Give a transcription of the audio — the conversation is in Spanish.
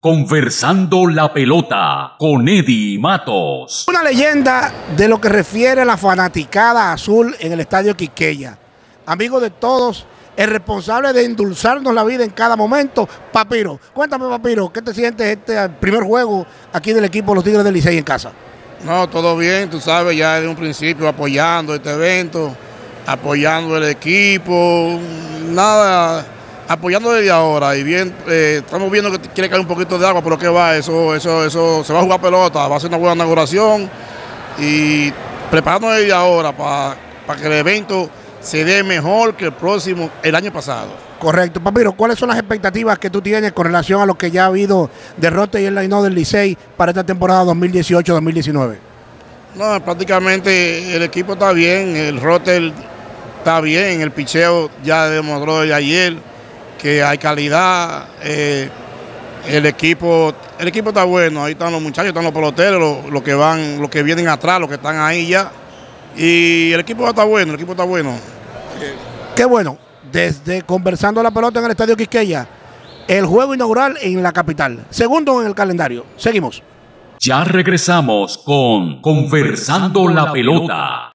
Conversando la pelota con Eddie Matos. Una leyenda de lo que refiere a la fanaticada azul en el estadio Quiqueya. Amigo de todos, el responsable de endulzarnos la vida en cada momento, Papiro. Cuéntame, Papiro, ¿qué te sientes este primer juego aquí del equipo de los Tigres del Licey en casa? No, todo bien, tú sabes, ya desde un principio apoyando este evento, apoyando el equipo, nada apoyando desde ahora y bien, eh, estamos viendo que quiere caer un poquito de agua, pero que va, eso, eso, eso, se va a jugar pelota, va a ser una buena inauguración y preparando desde ahora para que el evento se dé mejor que el próximo, el año pasado. Correcto. Papiro, ¿cuáles son las expectativas que tú tienes con relación a lo que ya ha habido derrota y el line del Licey para esta temporada 2018-2019? No, prácticamente el equipo está bien, el roster está bien, el picheo ya demostró de ayer que hay calidad, eh, el equipo, el equipo está bueno, ahí están los muchachos, están los peloteros, los, que van, los que vienen atrás, los que están ahí ya. Y el equipo está bueno, el equipo está bueno. Qué bueno, desde conversando la pelota en el Estadio Quisqueya, el juego inaugural en la capital, segundo en el calendario. Seguimos. Ya regresamos con Conversando la pelota.